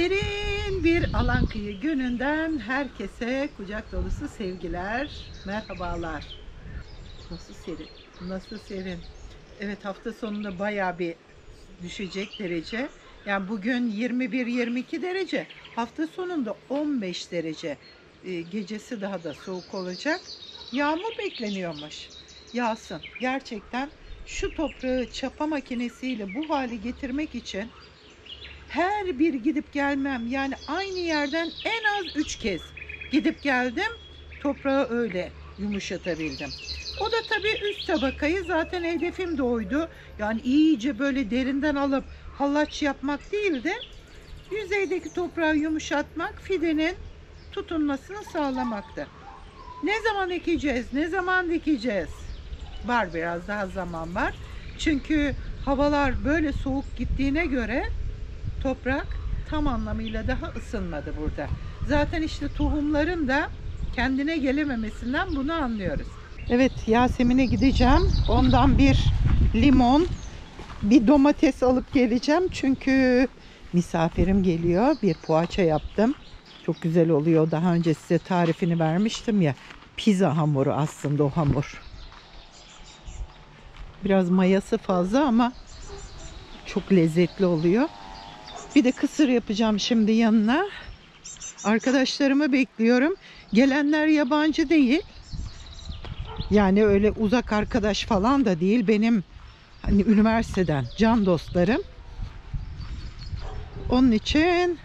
Serin bir alan kıyı gününden herkese kucak dolusu sevgiler, merhabalar. Nasıl serin, nasıl serin. Evet hafta sonunda bayağı bir düşecek derece. Yani bugün 21-22 derece, hafta sonunda 15 derece. Ee, gecesi daha da soğuk olacak. Yağmur bekleniyormuş. Yağsın. Gerçekten şu toprağı çapa makinesiyle bu hale getirmek için her bir gidip gelmem yani aynı yerden en az üç kez gidip geldim. Toprağı öyle yumuşatabildim. O da tabii üst tabakayı zaten hedefim de oydu. Yani iyice böyle derinden alıp hallaç yapmak değil de yüzeydeki toprağı yumuşatmak fidenin tutunmasını sağlamaktı. Ne zaman ekeceğiz? Ne zaman dikeceğiz? Var biraz daha zaman var. Çünkü havalar böyle soğuk gittiğine göre toprak tam anlamıyla daha ısınmadı burada. Zaten işte tohumların da kendine gelememesinden bunu anlıyoruz. Evet Yasemin'e gideceğim. Ondan bir limon, bir domates alıp geleceğim. Çünkü misafirim geliyor. Bir poğaça yaptım. Çok güzel oluyor. Daha önce size tarifini vermiştim ya. Pizza hamuru aslında o hamur. Biraz mayası fazla ama çok lezzetli oluyor. Bir de kısır yapacağım şimdi yanına. Arkadaşlarımı bekliyorum. Gelenler yabancı değil. Yani öyle uzak arkadaş falan da değil. Benim hani üniversiteden can dostlarım. Onun için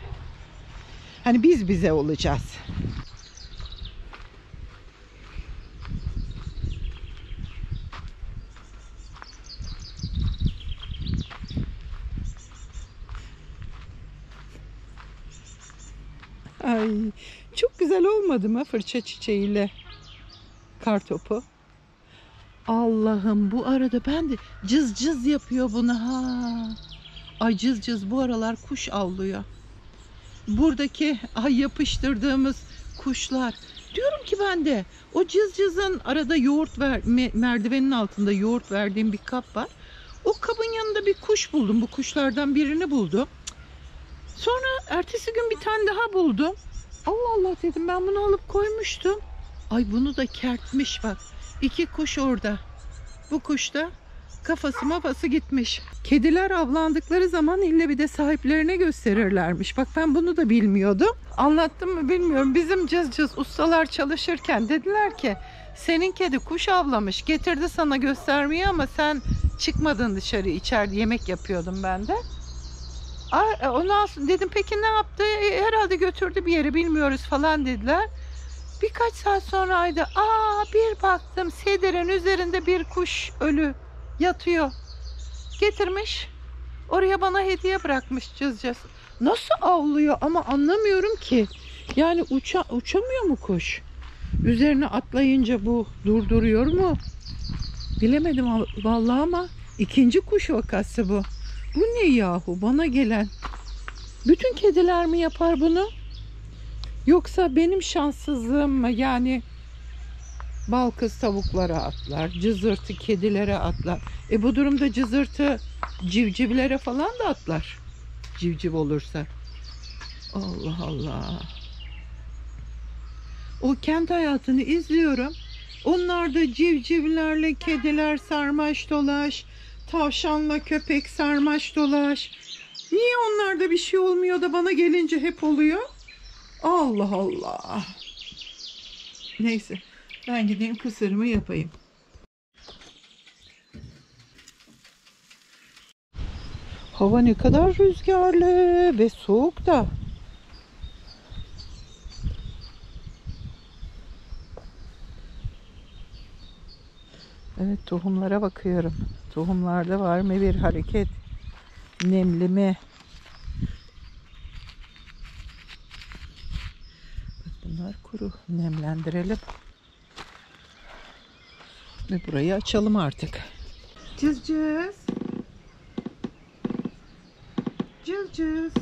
hani biz bize olacağız. Ay çok olmadı mı fırça çiçeğiyle kar topu? Allah'ım bu arada ben de cız cız yapıyor bunu ha. Ay cız cız bu aralar kuş avlıyor. Buradaki ay yapıştırdığımız kuşlar. Diyorum ki ben de o cız cızın arada yoğurt ver, me- merdivenin altında yoğurt verdiğim bir kap var. O kabın yanında bir kuş buldum. Bu kuşlardan birini buldum. Sonra ertesi gün bir tane daha buldum. Allah Allah dedim ben bunu alıp koymuştum. Ay bunu da kertmiş bak. İki kuş orada. Bu kuş da kafası mafası gitmiş. Kediler avlandıkları zaman ille bir de sahiplerine gösterirlermiş. Bak ben bunu da bilmiyordum. Anlattım mı bilmiyorum. Bizim cız cız ustalar çalışırken dediler ki senin kedi kuş avlamış getirdi sana göstermeye ama sen çıkmadın dışarı içeride yemek yapıyordum ben de. E, Ondan sonra dedim peki ne yaptı? E, Herhalde götürdü bir yere bilmiyoruz falan dediler. Birkaç saat sonraydı. Aa bir baktım sedirin üzerinde bir kuş ölü yatıyor. Getirmiş. Oraya bana hediye bırakmış cızcız. Nasıl avlıyor ama anlamıyorum ki. Yani uça, uçamıyor mu kuş? Üzerine atlayınca bu durduruyor mu? Bilemedim vallahi ama ikinci kuş vakası bu. Bu ne yahu bana gelen? Bütün kediler mi yapar bunu? Yoksa benim şanssızlığım mı? Yani bal kız tavuklara atlar, cızırtı kedilere atlar. E bu durumda cızırtı civcivlere falan da atlar. Civciv olursa. Allah Allah. O kent hayatını izliyorum. Onlar da civcivlerle kediler sarmaş dolaş. Tavşanla köpek sarmaş dolaş. Niye onlarda bir şey olmuyor da bana gelince hep oluyor? Allah Allah. Neyse ben gideyim kısırımı yapayım. Hava ne kadar rüzgarlı ve soğuk da. Evet tohumlara bakıyorum. Tohumlarda var mı bir hareket? Nemli mi? Bunlar kuru. Nemlendirelim. Ve burayı açalım artık. Cız cız. Cız cız.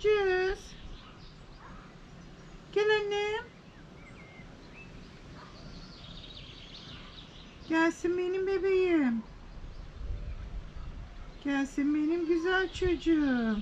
Cız. Gel annem. Gelsin benim bebeğim. Gelsin benim güzel çocuğum.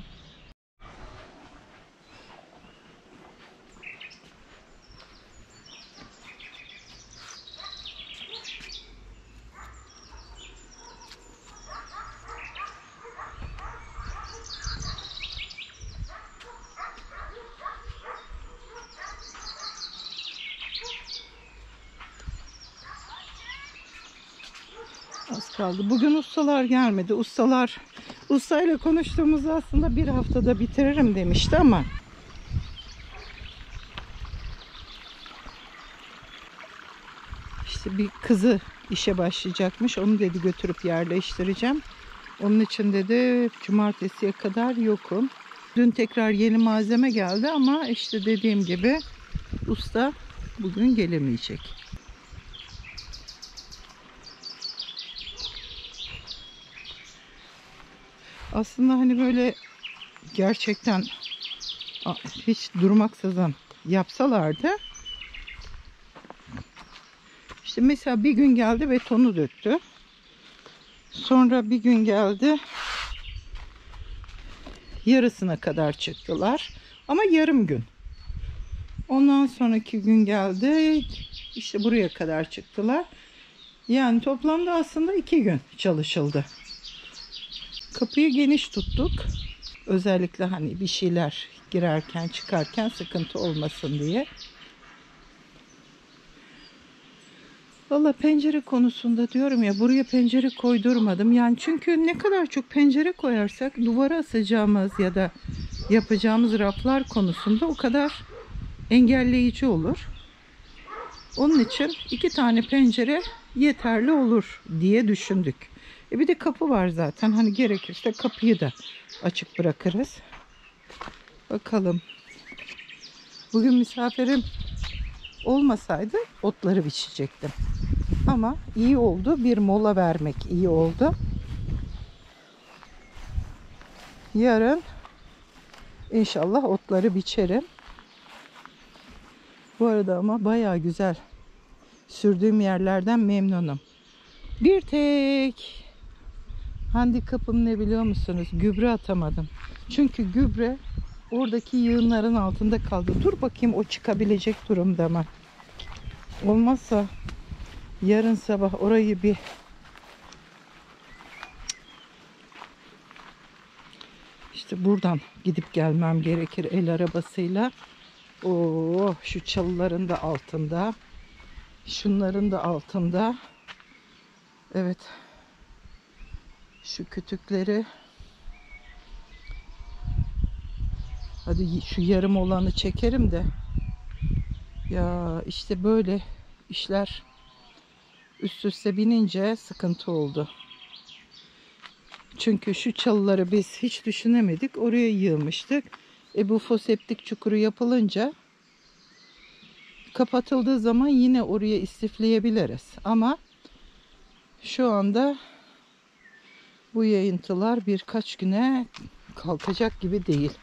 Çaldı. Bugün ustalar gelmedi. Ustalar ustayla konuştuğumuzda aslında bir haftada bitiririm demişti ama işte bir kızı işe başlayacakmış. Onu dedi götürüp yerleştireceğim. Onun için dedi cumartesiye kadar yokum. Dün tekrar yeni malzeme geldi ama işte dediğim gibi usta bugün gelemeyecek. Aslında hani böyle gerçekten hiç durmaksızın yapsalardı işte mesela bir gün geldi betonu döktü. Sonra bir gün geldi yarısına kadar çıktılar. Ama yarım gün. Ondan sonraki gün geldi işte buraya kadar çıktılar. Yani toplamda aslında iki gün çalışıldı. Kapıyı geniş tuttuk. Özellikle hani bir şeyler girerken çıkarken sıkıntı olmasın diye. Valla pencere konusunda diyorum ya buraya pencere koydurmadım. Yani çünkü ne kadar çok pencere koyarsak duvara asacağımız ya da yapacağımız raflar konusunda o kadar engelleyici olur. Onun için iki tane pencere yeterli olur diye düşündük. E bir de kapı var zaten. Hani gerekirse kapıyı da açık bırakırız. Bakalım. Bugün misafirim olmasaydı otları biçecektim. Ama iyi oldu. Bir mola vermek iyi oldu. Yarın inşallah otları biçerim. Bu arada ama bayağı güzel. Sürdüğüm yerlerden memnunum. Bir tek handikapım ne biliyor musunuz? Gübre atamadım. Çünkü gübre oradaki yığınların altında kaldı. Dur bakayım o çıkabilecek durumda mı? Olmazsa yarın sabah orayı bir işte buradan gidip gelmem gerekir el arabasıyla. Oo, şu çalıların da altında. Şunların da altında. Evet. Şu kütükleri Hadi şu yarım olanı çekerim de. Ya işte böyle işler üst üste binince sıkıntı oldu. Çünkü şu çalıları biz hiç düşünemedik. Oraya yığmıştık. E bu foseptik çukuru yapılınca kapatıldığı zaman yine oraya istifleyebiliriz. Ama şu anda bu yayıntılar birkaç güne kalkacak gibi değil.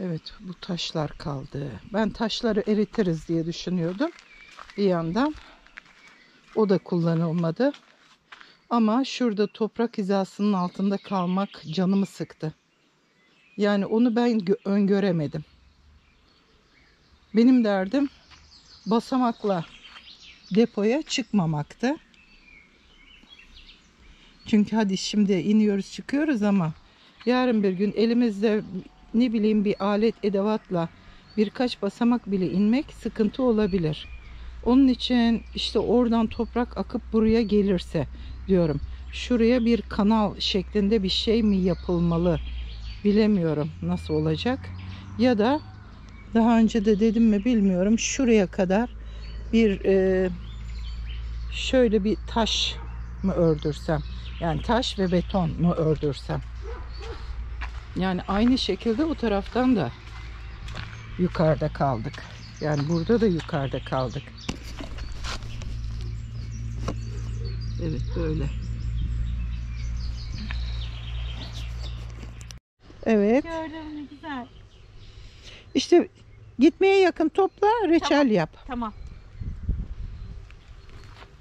Evet bu taşlar kaldı. Ben taşları eritiriz diye düşünüyordum. Bir yandan o da kullanılmadı. Ama şurada toprak hizasının altında kalmak canımı sıktı. Yani onu ben gö- öngöremedim. Benim derdim basamakla depoya çıkmamaktı. Çünkü hadi şimdi iniyoruz çıkıyoruz ama yarın bir gün elimizde ne bileyim bir alet edevatla birkaç basamak bile inmek sıkıntı olabilir. Onun için işte oradan toprak akıp buraya gelirse diyorum. Şuraya bir kanal şeklinde bir şey mi yapılmalı? Bilemiyorum nasıl olacak. Ya da daha önce de dedim mi bilmiyorum. Şuraya kadar bir e, şöyle bir taş mı ördürsem? Yani taş ve beton mu ördürsem? Yani aynı şekilde o taraftan da yukarıda kaldık. Yani burada da yukarıda kaldık. Evet böyle. Evet. Gördüm ne güzel. İşte gitmeye yakın topla reçel Tamam. yap. Tamam.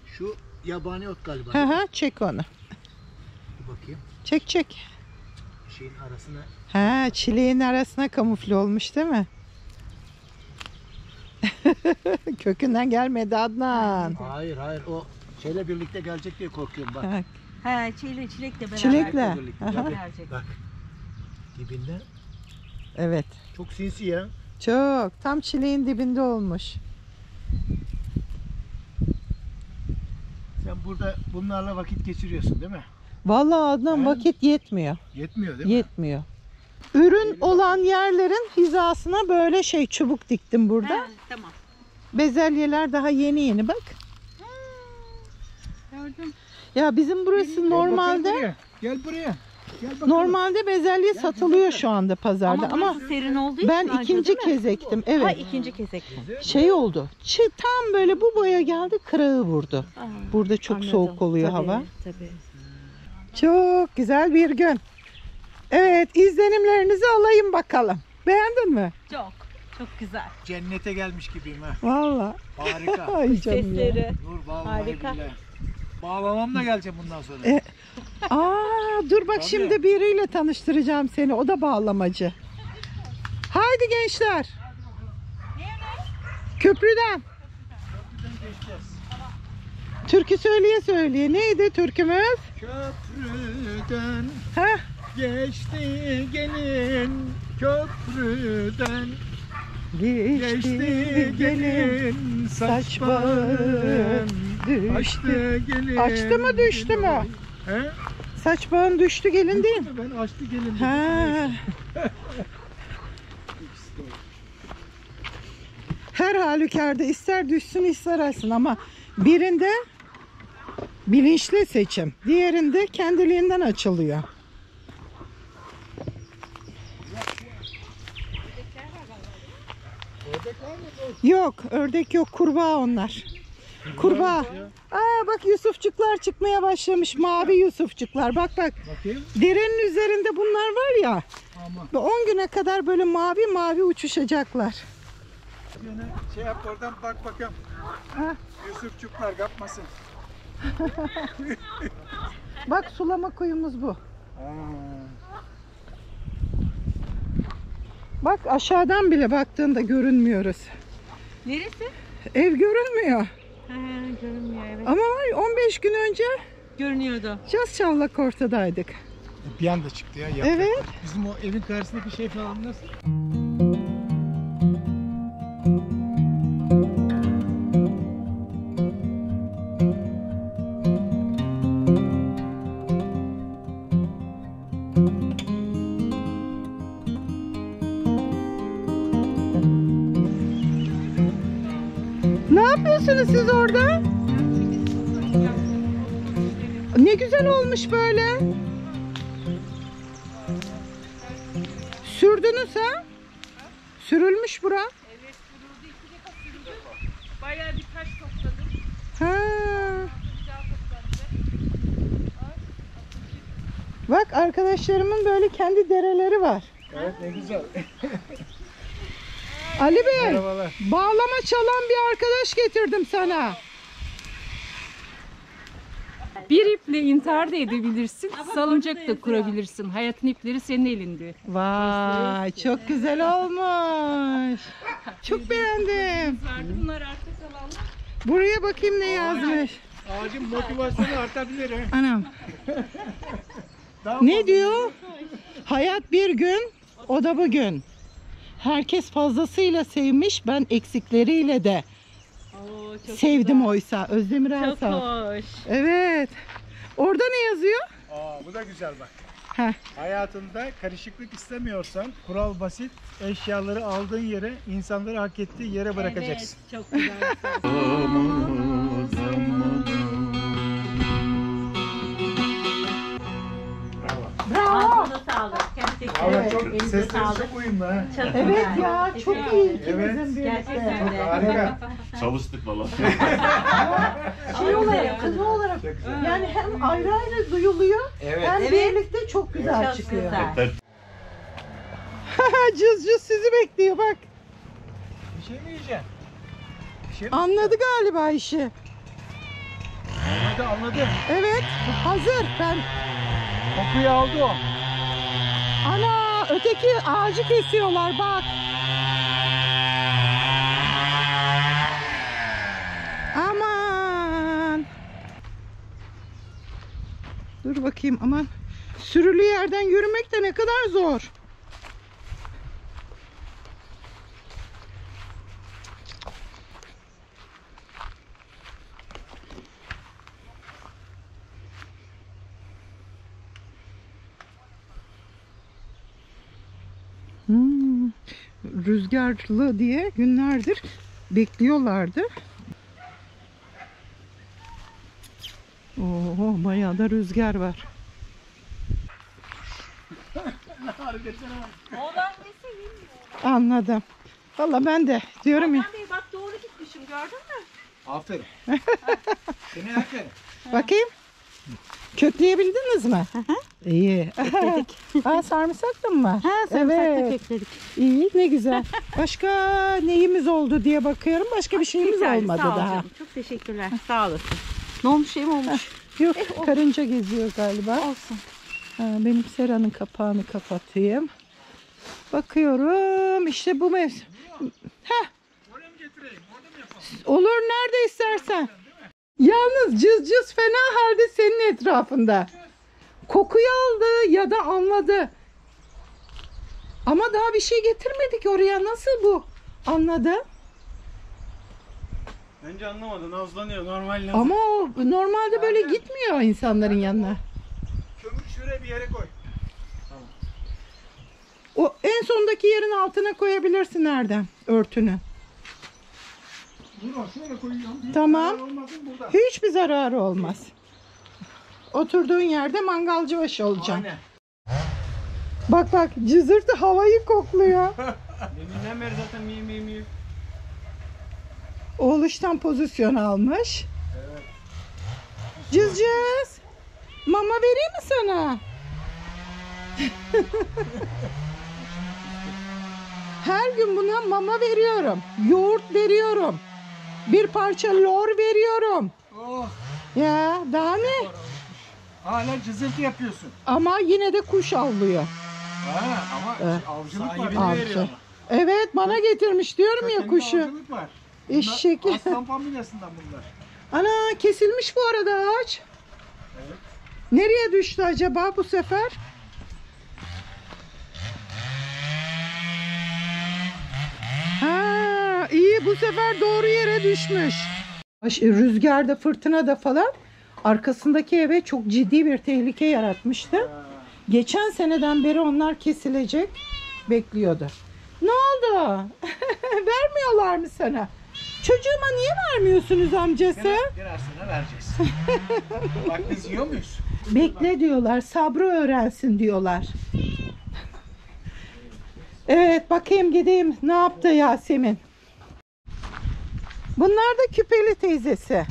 Şu yabani ot galiba. Hı hı çek onu. Bakayım. Çek çek. Şeyin arasına Ha çileğin arasına kamufle olmuş değil mi? Kökünden gelmedi Adnan. Hayır hayır o şeyle birlikte gelecek diye korkuyorum bak. Ha, He çilek çilek de beraber. Çilekle. birlikte Aha. Gelecek. Bak. Dibinde. Evet. Çok sinsi ya. Çok. Tam çileğin dibinde olmuş. Sen burada bunlarla vakit geçiriyorsun değil mi? Vallahi Adnan He? vakit yetmiyor. Yetmiyor değil mi? Yetmiyor. Ürün olan yerlerin hizasına böyle şey çubuk diktim burada. Ha, tamam. Bezelyeler daha yeni yeni bak. Gördüm. Ya bizim burası Gel normalde buraya. Gel buraya. Gel bakalım. normalde bezelye satılıyor şu anda pazarda Ama, ama serin olduğu ben için anca, ikinci kez ektim. Ha Evet. ikinci kez ektim. Şey oldu. Çı tam böyle bu boya geldi kırağı vurdu. Aa, Burada çok anladım. soğuk oluyor Tabii, hava. Tabii. Çok güzel bir gün. Evet, izlenimlerinizi alayım bakalım. Beğendin mi? Çok. Çok güzel. Cennete gelmiş gibiyim ha. Vallahi. Harika. Ay canım ya. Sesleri. Dur vallahi Harika. billahi. Bağlamamla geleceğim bundan sonra. E, Aa, dur bak Tabii. şimdi biriyle tanıştıracağım seni. O da bağlamacı. Haydi gençler. Köprüden. Türkü söyleye söyleye. Neydi türkümüz? Köprüden Heh. geçti gelin köprüden Geçti geçti gelin saç düştü. açtı gelin Açtı mı düştü mü? He? Saç bağın düştü gelin değil mi? Ben açtı gelin. Ha. Her halükarda ister düşsün ister açsın ama birinde bilinçli seçim, diğerinde kendiliğinden açılıyor. Yok, ördek yok, kurbağa onlar. Kurbağa. Aa bak Yusufçuklar çıkmaya başlamış. Mavi Yusufçuklar. Bak bak. Bakayım. Derenin üzerinde bunlar var ya. Aman. ve 10 güne kadar böyle mavi mavi uçuşacaklar. Şey yap oradan bak bakalım. Ha. Yusufçuklar kapmasın. Bak sulama kuyumuz bu. Bak aşağıdan bile baktığında görünmüyoruz. Neresi? Ev görünmüyor. Ha, görünmüyor evet. Ama var ya 15 gün önce Görünüyordu. caz çavlak ortadaydık. Bir anda çıktı ya. yaprak. Evet. Bizim o evin karşısındaki şey falan nasıl? Yapıyorsunuz siz orada? Ne güzel olmuş böyle. Sürdünüz ha? Sürülmüş bura. Bayağı birkaç topladım. Ha. Bak arkadaşlarımın böyle kendi dereleri var. Evet ne güzel. Ali Bey, Merhabalar. bağlama çalan bir arkadaş getirdim sana. Bir iple intihar da edebilirsin, salıncak da kurabilirsin. Hayatın ipleri senin elinde. Vay, çok güzel olmuş. Çok beğendim. Bunlar kalanlar. Buraya bakayım ne yazmış. Ağacın motivasyonu artabilir ha. Anam. Daha Ne diyor? Hayat bir gün, o da bugün. Herkes fazlasıyla sevmiş, ben eksikleriyle de Oo, çok sevdim oysa. Özdemir Çok Asaf. hoş. Evet. Orada ne yazıyor? Aa, bu da güzel bak. Heh. Hayatında karışıklık istemiyorsan kural basit. Eşyaları aldığın yere, insanları hak ettiği yere bırakacaksın. Evet, çok güzel. Bravo. Ağzına sağlık. Gerçekten. Ama Evet, çok elinize sesleri sağlık. çok uyumlu ha. Çok Evet güzel. ya çok Teşekkür iyi ederim. ikinizin birlikte. Gerçekten de. Harika. Çalıştık valla. Şey olarak, kız olarak. Yani hem ayrı ayrı duyuluyor hem Evet. birlikte çok güzel Çok çıkıyor. güzel. cız cız sizi bekliyor bak. Bir şey mi yiyeceksin? Bir şey mi? Anladı galiba işi. Anladı anladı. Evet hazır. Ben Kokuyu aldı o. ana öteki ağacı kesiyorlar bak. Aman. Dur bakayım aman. Sürülü yerden yürümek de ne kadar zor. Rüzgarlı diye günlerdir bekliyorlardı. Oo, bayağı da rüzgar var. Anladım. Valla ben de diyorum ya. Bak doğru gitmişim gördün mü? Aferin. Seni aferin. Bakayım. Kökleyebildiniz mi? İyi. Aa, sarımsak da mı var? Ha evet. ekledik. İyi ne güzel. Başka neyimiz oldu diye bakıyorum. Başka bir şeyimiz olmadı sağ daha. canım, Çok teşekkürler. Sağ olasın. Ne olmuş şeyim olmuş. Yok karınca geziyor galiba. Olsun. Ha, benim seranın kapağını kapatayım. Bakıyorum işte bu mevsim. Heh. Olur nerede istersen. Yalnız cız cız fena halde senin etrafında. Kokuyu aldı ya da anladı. Ama daha bir şey getirmedik oraya. Nasıl bu? Anladı. Önce anlamadı. Nazlanıyor. Normal nazlanıyor. Ama o normalde böyle gitmiyor insanların yanına. Kömür şuraya bir yere koy. O en sondaki yerin altına koyabilirsin Erdem örtünü. Şöyle koyuyorum. Hiç Tamam. zarar olmasın burada. Hiçbir zararı olmaz. Oturduğun yerde mangalcı başı olacaksın. Aynen. Bak bak cızırtı havayı kokluyor. Deminden beri zaten miye miye miye. Oğluştan pozisyon almış. Cız cız. Mama vereyim mi sana? Her gün buna mama veriyorum. Yoğurt veriyorum. Bir parça lor veriyorum. Oh. Ya daha ne? Hala cızırtı yapıyorsun. Ama yine de kuş avlıyor. Ha, ama Evet. avcılık var. Avcı. Evet bana getirmiş diyorum ya Kökenli kuşu. Avcılık var. Eşek. Aslan familyasından bunlar. Ana kesilmiş bu arada ağaç. Evet. Nereye düştü acaba bu sefer? Ha, iyi bu sefer doğru yere düşmüş. Baş- Rüzgarda, fırtınada falan arkasındaki eve çok ciddi bir tehlike yaratmıştı. Geçen seneden beri onlar kesilecek bekliyordu. Ne oldu? Vermiyorlar mı sana? Çocuğuma niye vermiyorsunuz amcası? Biraz sonra vereceğiz. Bak biz yiyor muyuz? Bekle diyorlar, sabrı öğrensin diyorlar. Evet, bakayım gideyim. Ne yaptı Yasemin? Bunlar da küpeli teyzesi.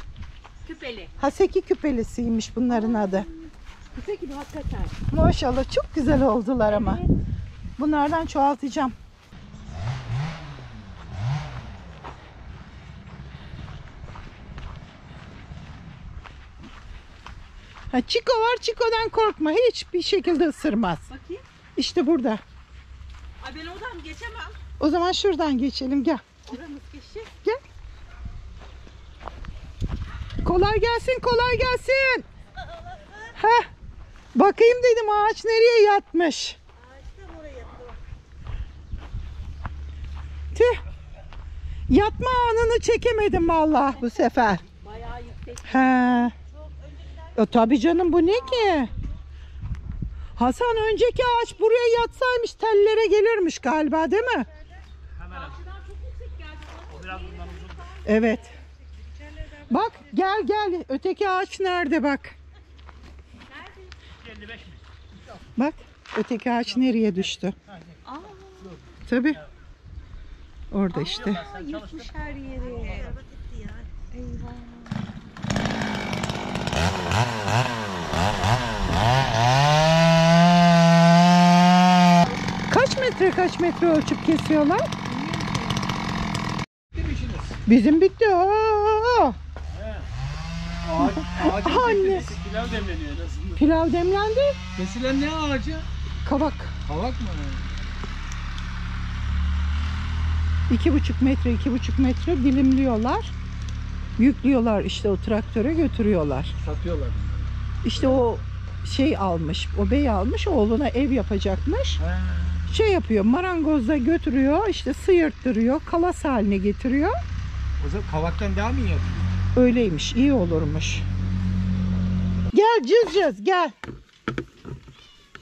Küpeli. Haseki küpelisiymiş bunların adı. Küpe gibi hakikaten. Maşallah çok güzel oldular ama. Bunlardan çoğaltacağım. Ha, Çiko var, Çiko'dan korkma. Hiçbir şekilde ısırmaz. Bakayım. İşte burada. Ay ben oradan geçemem. O zaman şuradan geçelim gel. Oramız geçecek. Kolay gelsin kolay gelsin. Heh. Bakayım dedim ağaç nereye yatmış. Tüh. Yatma anını çekemedim vallahi bu sefer. Bayağı yüksek. He. E, tabii canım bu ne ki? Hasan önceki ağaç buraya yatsaymış tellere gelirmiş galiba değil mi? Evet. Bak gel gel öteki ağaç nerede bak. Bak öteki ağaç nereye düştü? Aa, Tabii. Orada işte. yırtmış her yeri. Eyvah. Kaç metre kaç metre ölçüp kesiyorlar? Bizim bitti. Aa! Ağacın Anne. pilav demleniyor en azından. Pilav demlendi. Kesilen ne ağacı? Kavak. Kavak mı? iki buçuk metre iki buçuk metre dilimliyorlar. Yüklüyorlar işte o traktöre götürüyorlar. Satıyorlar. İşte o şey almış, o bey almış, oğluna ev yapacakmış. He. Şey yapıyor, marangozda götürüyor, işte sıyırttırıyor, kalas haline getiriyor. O zaman kavaktan daha mı iyi yapıyor? Öyleymiş, iyi olurmuş. Gel cız cız gel.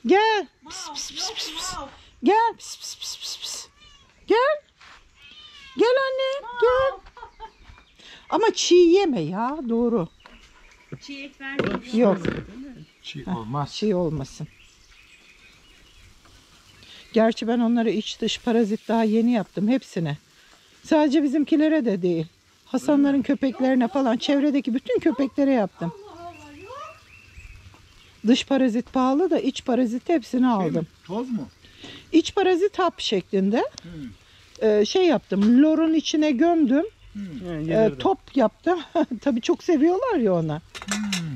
Gel. Pis, pis, pis, pis, pis. Gel. Pis, pis, pis, pis, pis. Gel. Gel anne gel. Ama çiğ yeme ya doğru. Çiğ et vermiyor. Yok. Çiğ olmaz. Çiğ olmasın. Gerçi ben onları iç dış parazit daha yeni yaptım hepsine. Sadece bizimkilere de değil. Hasanların köpeklerine falan çevredeki bütün köpeklere yaptım. Dış parazit pahalı da iç parazit hepsini aldım. Toz mu? İç parazit hap şeklinde Ee, şey yaptım. Lorun içine gömdüm. Ee, top yaptım. tabii çok seviyorlar ya ona.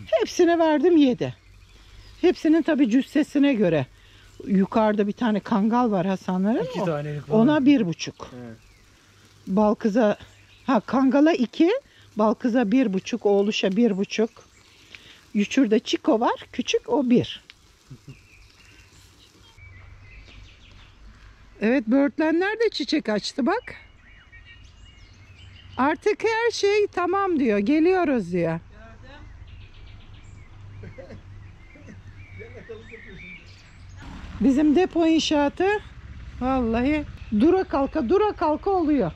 Hepsine verdim yedi. Hepsinin tabii cüssesine göre. Yukarıda bir tane kangal var Hasanların. İki O- tanelik falan. Ona bir buçuk. Evet. Balkıza ha kangala iki, balkıza bir buçuk, oğluşa bir buçuk. Yüçürde çiko var, küçük o bir. Evet böğürtlenler de çiçek açtı bak. Artık her şey tamam diyor, geliyoruz diyor. Bizim depo inşaatı vallahi dura kalka dura kalka oluyor.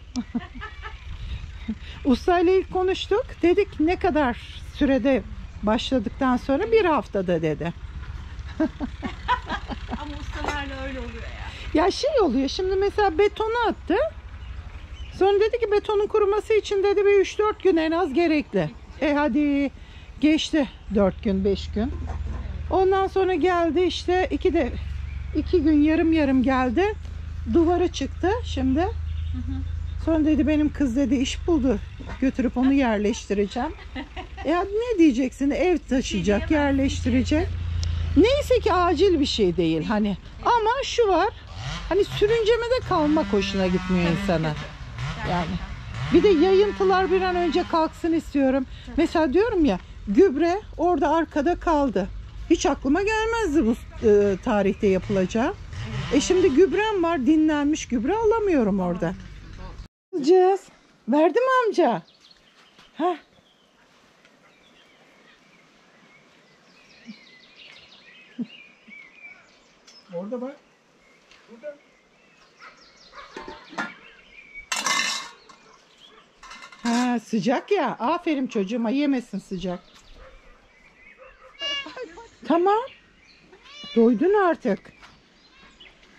Ustayla ilk konuştuk. Dedik ne kadar sürede başladıktan sonra bir haftada dedi. Ama ustalarla öyle oluyor ya. Ya şey oluyor şimdi mesela betonu attı. Sonra dedi ki betonun kuruması için dedi bir 3-4 gün en az gerekli. E hadi geçti 4 gün 5 gün. Ondan sonra geldi işte iki de iki gün yarım yarım geldi. Duvarı çıktı şimdi. Sonra dedi benim kız dedi iş buldu. Götürüp onu yerleştireceğim. Ya ne diyeceksin? Ev taşıyacak, yerleştirecek. Neyse ki acil bir şey değil hani. Ama şu var. Hani sürüncemede kalmak hoşuna gitmiyor insana. Yani. Bir de yayıntılar bir an önce kalksın istiyorum. Mesela diyorum ya gübre orada arkada kaldı. Hiç aklıma gelmezdi bu e, tarihte yapılacağı. E şimdi gübrem var dinlenmiş gübre alamıyorum orada. Alacağız. Verdi mi amca? Heh. Orada bak. Burada. Ha, sıcak ya. Aferin çocuğuma yemesin sıcak. Tamam. Doydun artık.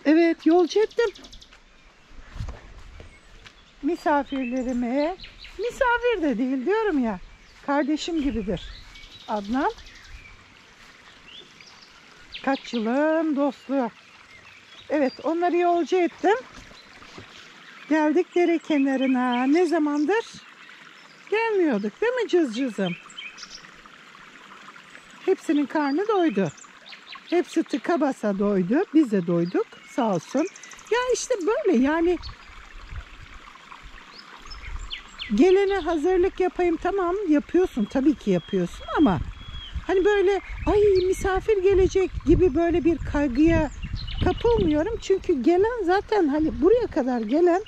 Evet yolcu ettim. Misafirlerime misafir de değil diyorum ya. Kardeşim gibidir. Adnan. Kaç yılın dostluğu. Evet onları yolcu ettim. Geldik dere kenarına. Ne zamandır gelmiyorduk değil mi cızcızım? Hepsinin karnı doydu. Hepsi tıka basa doydu. Biz de doyduk sağ olsun. Ya işte böyle yani gelene hazırlık yapayım tamam yapıyorsun tabii ki yapıyorsun ama hani böyle ay misafir gelecek gibi böyle bir kaygıya kapılmıyorum. Çünkü gelen zaten hani buraya kadar gelen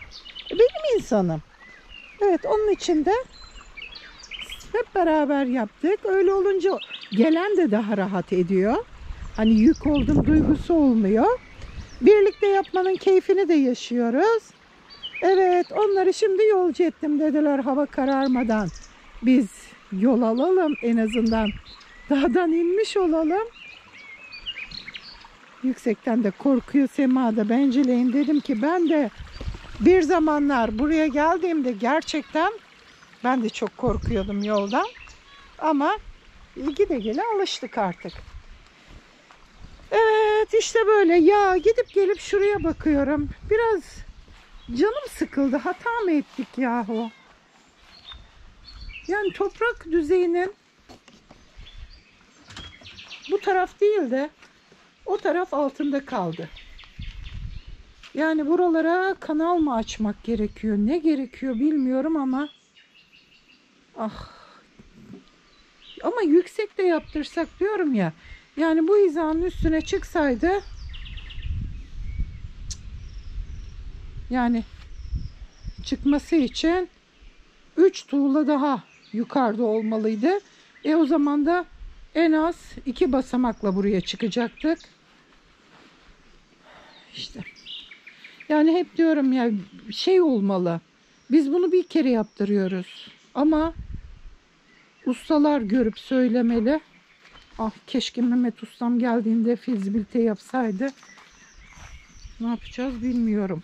benim insanım. Evet onun için de hep beraber yaptık. Öyle olunca gelen de daha rahat ediyor. Hani yük oldum duygusu olmuyor. Birlikte yapmanın keyfini de yaşıyoruz. Evet onları şimdi yolcu ettim dediler hava kararmadan. Biz yol alalım en azından. Dağdan inmiş olalım. Yüksekten de korkuyor semada benceleyin dedim ki ben de bir zamanlar buraya geldiğimde gerçekten ben de çok korkuyordum yoldan. Ama gide gele alıştık artık. Evet işte böyle ya gidip gelip şuraya bakıyorum. Biraz canım sıkıldı. Hata mı ettik yahu? Yani toprak düzeyinin bu taraf değil de o taraf altında kaldı. Yani buralara kanal mı açmak gerekiyor? Ne gerekiyor bilmiyorum ama ah ama yüksek de yaptırsak diyorum ya. Yani bu hizanın üstüne çıksaydı yani çıkması için 3 tuğla daha yukarıda olmalıydı. E o zaman da en az iki basamakla buraya çıkacaktık. İşte. Yani hep diyorum ya şey olmalı. Biz bunu bir kere yaptırıyoruz. Ama ustalar görüp söylemeli. Ah keşke Mehmet ustam geldiğinde fizibilite yapsaydı. Ne yapacağız bilmiyorum.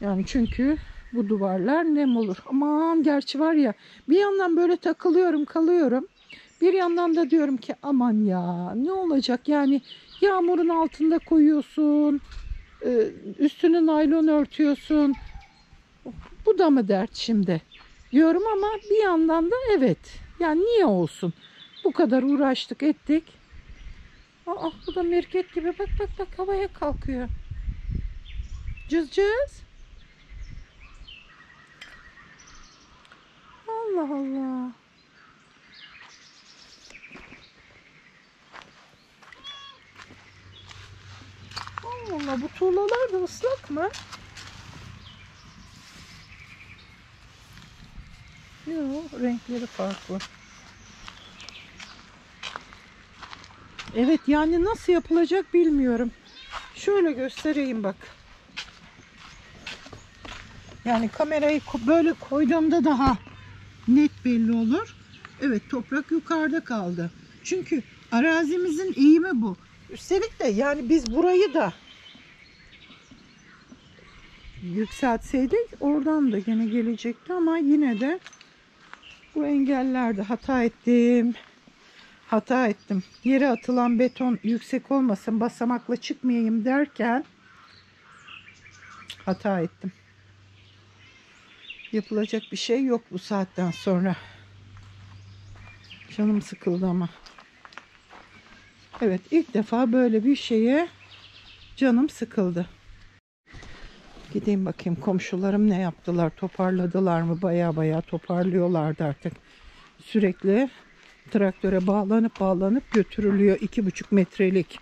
Yani çünkü bu duvarlar nem olur. Aman gerçi var ya bir yandan böyle takılıyorum kalıyorum. Bir yandan da diyorum ki aman ya ne olacak yani yağmurun altında koyuyorsun. e, Üstünü naylon örtüyorsun. Bu da mı dert şimdi? Diyorum ama bir yandan da evet. Yani niye olsun? Bu kadar uğraştık ettik. Aa, bu da merkep gibi bak bak bak havaya kalkıyor. Cız cız. Allah Allah. Allah Allah bu tuğlalar da ıslak mı? Yok renkleri farklı. Evet yani nasıl yapılacak bilmiyorum. Şöyle göstereyim bak. Yani kamerayı böyle koyduğumda daha net belli olur. Evet toprak yukarıda kaldı. Çünkü arazimizin eğimi bu. Üstelik de yani biz burayı da yükseltseydik oradan da gene gelecekti ama yine de bu engellerde hata ettim. Hata ettim. Yere atılan beton yüksek olmasın basamakla çıkmayayım derken hata ettim. Yapılacak bir şey yok bu saatten sonra. Canım sıkıldı ama. Evet ilk defa böyle bir şeye canım sıkıldı. Gideyim bakayım komşularım ne yaptılar toparladılar mı baya baya toparlıyorlardı artık. Sürekli traktöre bağlanıp bağlanıp götürülüyor iki buçuk metrelik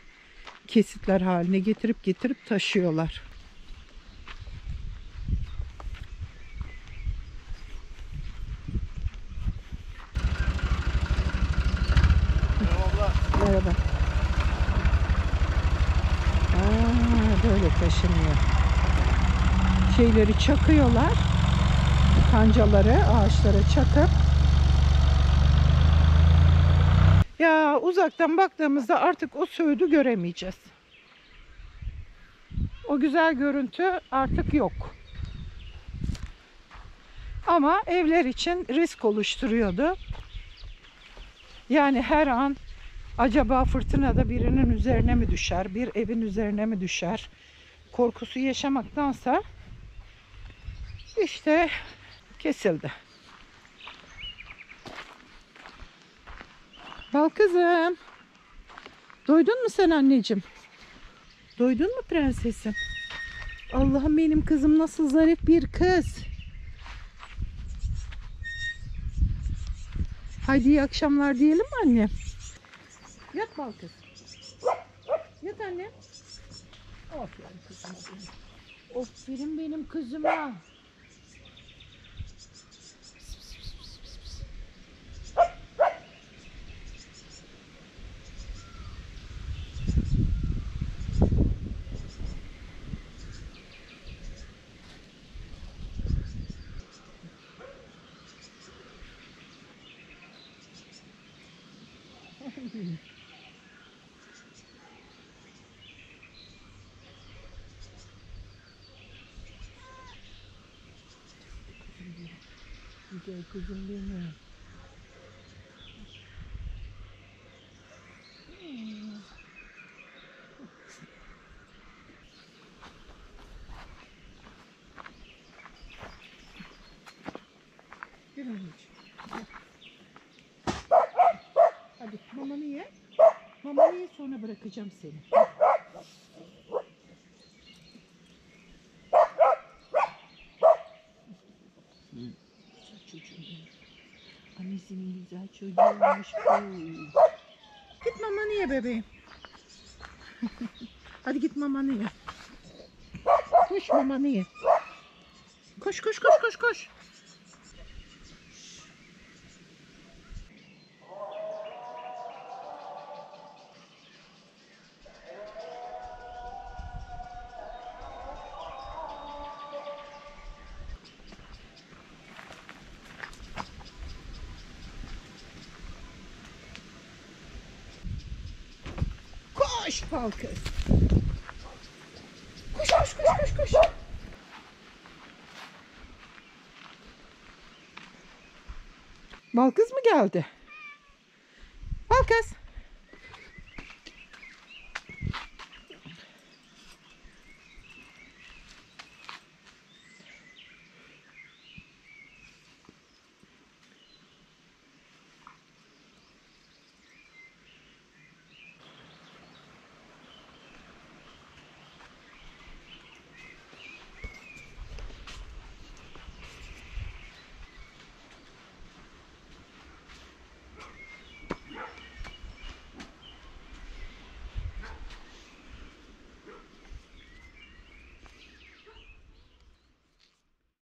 kesitler haline getirip getirip taşıyorlar. Merhaba. Aa, böyle taşınıyor. Şeyleri çakıyorlar. Kancaları ağaçlara çakıp ya uzaktan baktığımızda artık o söğüdü göremeyeceğiz. O güzel görüntü artık yok. Ama evler için risk oluşturuyordu. Yani her an acaba fırtınada birinin üzerine mi düşer, bir evin üzerine mi düşer korkusu yaşamaktansa işte kesildi. Bal kızım. Doydun mu sen anneciğim? Doydun mu prensesim? Allah'ım benim kızım nasıl zarif bir kız. Haydi iyi akşamlar diyelim mi anne? Yat bal kız. Yat anne. Aferin kızıma benim. Aferin benim kızıma. Güzel kızım benim. Gel anneciğim. Hadi mamanı ye. Mamanı ye sonra bırakacağım seni. Çocuğum. Annesinin güzel çocuğuymuş bu. Git mamanı ye bebeğim. Hadi git mamanı ye. Koş mamanı ye. Koş koş koş koş koş. Bal kız. Koş koş koş koş koş. Bal kız mı geldi?